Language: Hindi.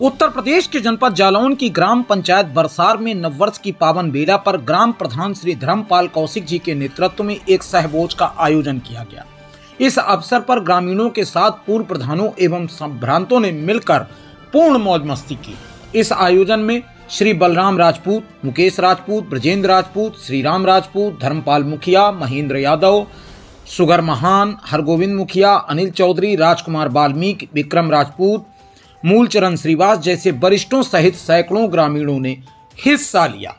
उत्तर प्रदेश के जनपद जालौन की ग्राम पंचायत बरसार में नववर्ष की पावन बेला पर ग्राम प्रधान श्री धर्मपाल कौशिक जी के नेतृत्व में एक सहभोज का आयोजन किया गया। इस अवसर पर ग्रामीणों के साथ पूर्व प्रधानों एवं संभ्रांतों ने मिलकर पूर्ण मौज मस्ती की। इस आयोजन में श्री बलराम राजपूत, मुकेश राजपूत, ब्रजेंद्र राजपूत, श्री राम राजपूत, धर्मपाल मुखिया, महेंद्र यादव, सुगर महान, हरगोविंद मुखिया, अनिल चौधरी, राजकुमार बाल्मीक विक्रम राजपूत मूलचरण श्रीवास जैसे वरिष्ठों सहित सैकड़ों ग्रामीणों ने हिस्सा लिया।